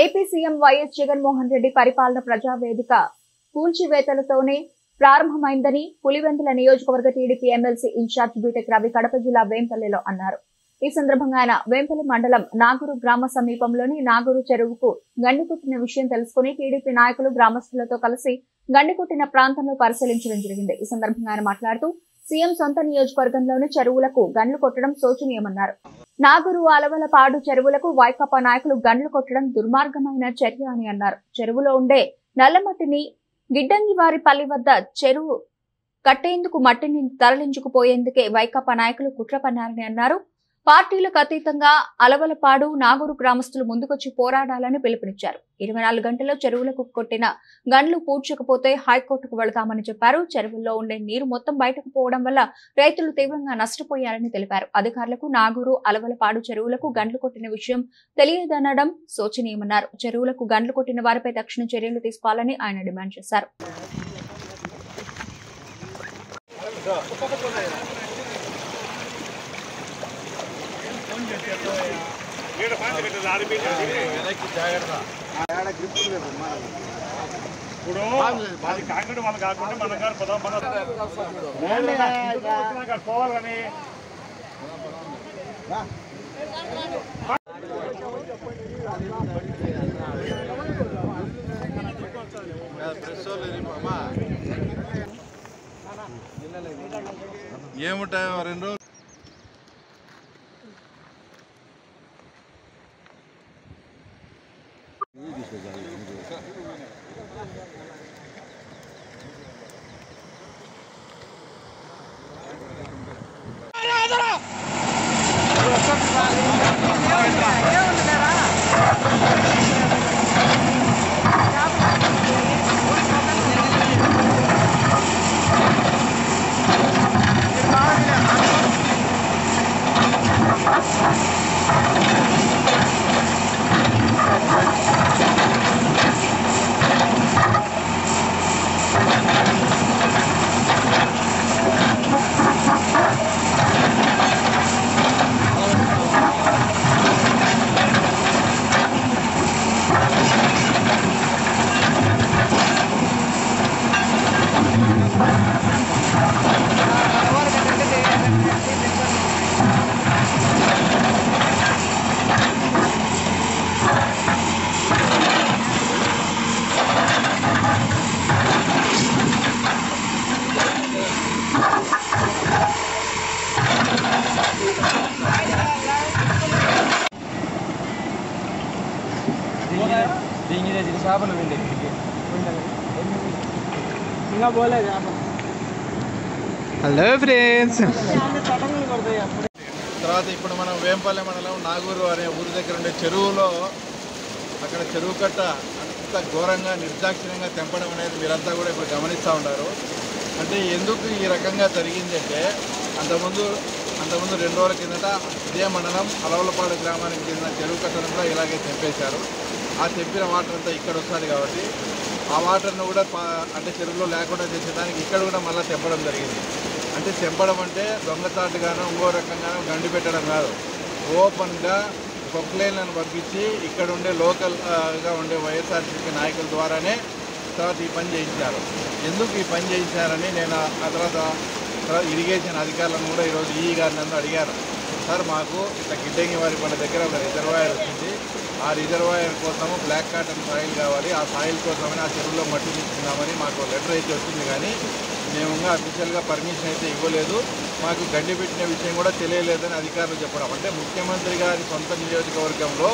AP CM YS Jaganmohan Reddy పరిపాలన ప్రజావేదిక కూల్చివేతలతోనే ప్రారంభమైందని పులివెందుల నియోజకవర్గ TDP MLC incharge BTech Ravi Kadapa జిల్లా వేంపల్లిలో అన్నారు. ఈ సందర్భంగా ఆయన వేంపల్లి మండలం నాగూరు గ్రామ సమీపంలోని నాగూరు చెరువుకు గండి కుట్టిన విషయం తెలుసుకుని టీడీపీ నాయకులు గ్రామస్తులతో కలిసి గండి కొట్టిన ప్రాంతంలో పరిశీలించడం జరిగింది. ఈ సందర్భంగా ఆయన మాట్లాడుతూ సీఎం సొంత నియోజకవర్గంలోని చెరువులకు గండ్లు కొట్టడం శోచనీయమన్నారు. నాగూరు అలవలపాడు చెరువులకు వైకాపా నాయకులు గండ్లు కొట్టడం దుర్మార్గమైన చర్య అని అన్నారు. చెరువులో ఉండే నల్లమట్టిని గిడ్డంగివారిపల్లి వద్ద చెరువు కట్టేందుకు మట్టిని తరలించుకుపోయేందుకే వైకాపా నాయకులు కుట్ర పన్నారని అన్నారు. పార్టీలకు అతీతంగా అలవలపాడు నాగూరు గ్రామస్తులు ముందుకొచ్చి పోరాడాలని పిలుపునిచ్చారు. ఇరవై నాలుగు గంటల్లో చెరువులకు కొట్టిన గండ్లు పూడ్చకపోతే హైకోర్టుకు వెళతామని చెప్పారు. చెరువుల్లో ఉండే నీరు మొత్తం బయటకు పోవడం వల్ల రైతులు తీవ్రంగా నష్టపోయారని తెలిపారు. అధికారులకు నాగూరు అలవలపాడు చెరువులకు గండ్లు కొట్టిన విషయం తెలియదనడం శోచనీయమన్నారు. చెరువులకు గండ్లు కొట్టిన వారిపై తక్షణ చర్యలు తీసుకోవాలని ఆయన డిమాండ్ చేశారు. ఇప్పుడు అది కాకుండా వాళ్ళు కాకుండా మన గారు పదం మన వచ్చినాక పోవాలి కానీ ఏముంటాయో రెండు రోజులు Valeu, హలో ఫ్రెండ్స్. తర్వాత ఇప్పుడు మనం వేంపల్లె మండలం నాగూరు అనే ఊరి దగ్గర ఉండే చెరువులో అక్కడ చెరువు కట్ట అంత ఘోరంగా నిర్దాక్షిణ్యంగా తెంపడం అనేది మీరంతా కూడా ఇప్పుడు గమనిస్తూ ఉన్నారు. అంటే ఎందుకు ఈ రకంగా జరిగింది అంటే అంతకుముందు అంతకుముందు రెండు రోజుల కిందట ఇదే మండలం అలవలపాడు గ్రామానికి చెందిన చెరువు కట్టను కూడా ఇలాగే తెంపేశారు. ఆ తెంపిన వాటర్ అంతా ఇక్కడ వస్తుంది కాబట్టి ఆ వాటర్ను కూడా అంటే చెరువులో లేకుండా చేసేదానికి ఇక్కడ కూడా మళ్ళీ తెంపడం జరిగింది. అంటే తెంపడం అంటే దొంగతాటుగానో ఇంకో రకంగానో గండి పెట్టడం కాదు. ఓపెన్గా కొక్లైన్లను పంపించి ఇక్కడ ఉండే లోకల్గా ఉండే వైఎస్ఆర్సీపీ నాయకుల ద్వారానే తర్వాత ఈ పని చేయించారు. ఎందుకు ఈ పని చేయించారని నేను ఆ- తర్వాత తర్వాత ఇరిగేషన్ అధికారులను కూడా ఈరోజు ఈ గారిని నన్ను అడిగారు. సార్ మాకు ఇట్లా గిడ్డంగి వారి పని దగ్గర ఒక రిజర్వాయర్ వచ్చింది. ఆ రిజర్వాయర్ కోసము బ్లాక్ కాటన్ సాయిల్ కావాలి. ఆ సాయిల్ కోసమని ఆ చెరువులో మట్టి తీసుకున్నామని మాకు లెటర్ అయితే వచ్చింది కానీ మేము ఇంకా అఫీషియల్గా పర్మిషన్ అయితే ఇవ్వలేదు. మాకు గండి పెట్టిన విషయం కూడా తెలియలేదని అధికారులు చెప్పడం. అంటే ముఖ్యమంత్రి గారి సొంత నియోజకవర్గంలో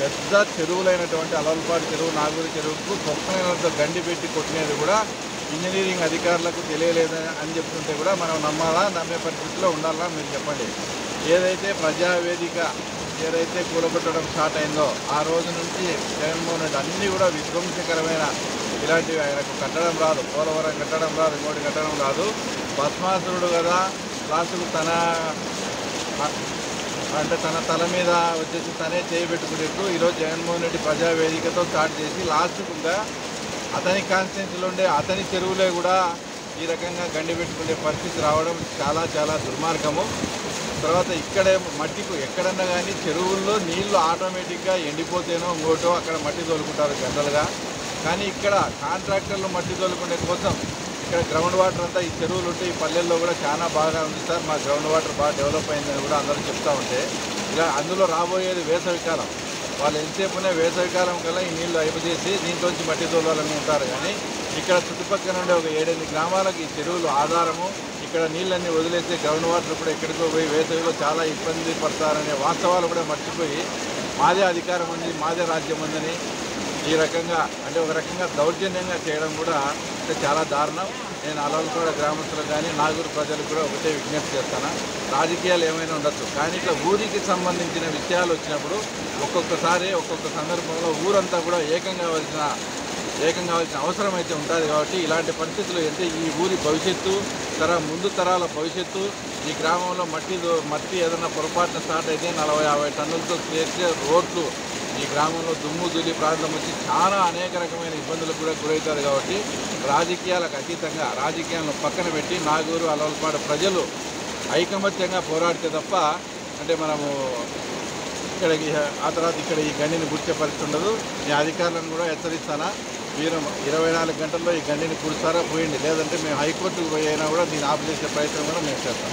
పెద్ద చెరువులైనటువంటి అలవల్పాడు చెరువు నాగూరు చెరువుకు తొక్కనతో గండి పెట్టి కొట్టినది కూడా ఇంజనీరింగ్ అధికారులకు తెలియలేదని అని చెప్తుంటే కూడా మనం నమ్మాలా నమ్మే పరిస్థితిలో ఉండాలా మీరు చెప్పండి. ఏదైతే ప్రజావేదిక ఏదైతే కూలగొట్టడం స్టార్ట్ అయిందో ఆ రోజు నుంచి జగన్మోహన్ రెడ్డి అన్నీ కూడా విధ్వంసకరమైన ఇలాంటివి ఆయనకు కట్టడం రాదు. పోలవరం కట్టడం రాదు ఇంకోటి కట్టడం రాదు. భస్మాసురుడు కదా లాస్ట్కు తన అంటే తన తల మీద వచ్చేసి తనే చేయబెట్టుకునేట్టు ఈరోజు జగన్మోహన్ రెడ్డి ప్రజావేదికతో స్టార్ట్ చేసి లాస్ట్గా అతని కాన్స్టిట్యున్సీలో ఉండే అతని చెరువులే కూడా ఈ రకంగా గండి పెట్టుకునే పరిస్థితి రావడం చాలా చాలా దుర్మార్గము. తర్వాత ఇక్కడే మట్టికు ఎక్కడన్నా కానీ చెరువుల్లో నీళ్ళు ఆటోమేటిక్గా ఎండిపోతేనో ఇంకోటో అక్కడ మట్టి తోలుకుంటారు జనరల్గా. కానీ ఇక్కడ కాంట్రాక్టర్లు మట్టి తోలుకునే కోసం ఇక్కడ గ్రౌండ్ వాటర్ అంతా ఈ చెరువులు ఉంటే ఈ పల్లెల్లో కూడా చాలా బాగా ఉంది సార్. మా గ్రౌండ్ వాటర్ బాగా డెవలప్ అయిందని కూడా అందరూ చెప్తా ఉంటే. ఇలా అందులో రాబోయేది వేసవికాలం. వాళ్ళు ఎంతసేపునే వేసవికాలం కల్లా ఈ నీళ్ళు అయిపోచేసి దీంట్లోంచి మట్టి తోలాలని ఉంటారు. కానీ ఇక్కడ చుట్టుపక్కల నుండి ఒక ఏడెనిమిది గ్రామాలకు ఈ చెరువులు ఆధారము. ఇక్కడ నీళ్ళన్నీ వదిలేస్తే గ్రౌండ్ వాటర్ కూడా ఎక్కడికో పోయి వేసవిలో చాలా ఇబ్బంది పడతారనే వాస్తవాలు కూడా మర్చిపోయి మాదే అధికారం ఉంది మాదే రాజ్యం ఉందని ఈ రకంగా అంటే ఒక రకంగా దౌర్జన్యంగా చేయడం కూడా అంటే చాలా దారుణం. నేను అలవలకోడ గ్రామస్తులకు కానీ నాగూరు ప్రజలకు కూడా ఒకటే విజ్ఞప్తి చేస్తాను. రాజకీయాలు ఏమైనా ఉండొచ్చు. కానీ ఇట్లా ఊరికి సంబంధించిన విషయాలు వచ్చినప్పుడు ఒక్కొక్కసారి ఒక్కొక్క సందర్భంలో ఊరంతా కూడా ఏకంగా వచ్చిన ఏకం కావాల్సిన అవసరం అయితే ఉంటుంది కాబట్టి ఇలాంటి పరిస్థితులు అంటే ఈ ఊరి భవిష్యత్తు తర ముందు తరాల భవిష్యత్తు ఈ గ్రామంలో మట్టి మట్టి ఏదైనా పొరపాటున స్టార్ట్ అయితే నలభై యాభై టన్నులతో చేసే రోడ్లు ఈ గ్రామంలో దుమ్ము దులి ప్రాంతం వచ్చి చాలా అనేక రకమైన ఇబ్బందులకు కూడా గురవుతారు కాబట్టి రాజకీయాలకు అతీతంగా రాజకీయాలను పక్కన పెట్టి నాగూరు అలవలపాడు ప్రజలు ఐకమత్యంగా పోరాడితే తప్ప అంటే మనము ఇక్కడ ఆ తర్వాత ఇక్కడ ఈ గండిని గుర్చే పరిస్థితి ఉండదు. ఈ అధికారులను కూడా హెచ్చరిస్తానా? మీరు ఇరవై నాలుగు గంటల్లో ఈ గండిని కూర్చారా పోయింది? లేదంటే మేము హైకోర్టుకు పోయినా కూడా దీన్ని ఆపు చేసే ప్రయత్నం కూడా మేము చేస్తాం.